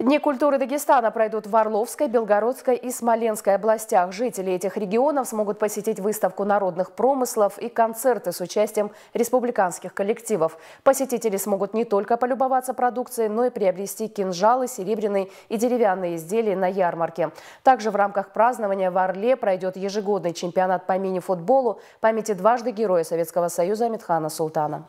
Дни культуры Дагестана пройдут в Орловской, Белгородской и Смоленской областях. Жители этих регионов смогут посетить выставку народных промыслов и концерты с участием республиканских коллективов. Посетители смогут не только полюбоваться продукцией, но и приобрести кинжалы, серебряные и деревянные изделия на ярмарке. Также в рамках празднования в Орле пройдет ежегодный чемпионат по мини-футболу памяти дважды Героя Советского Союза Амитхана Султана.